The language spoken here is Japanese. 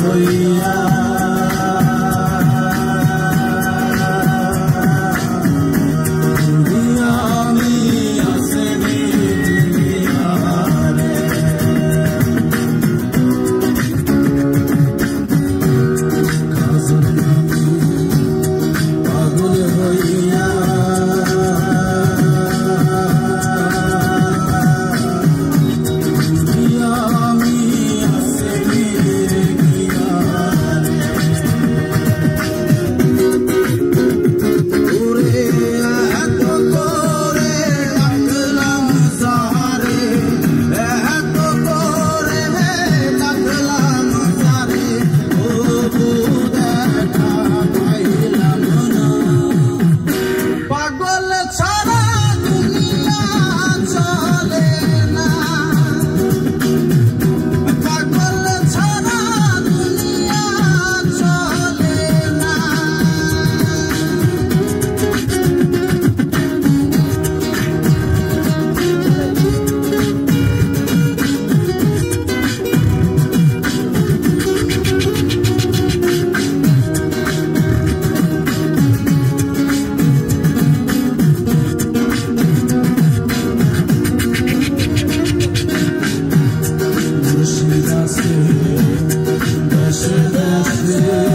Hallelujah. good.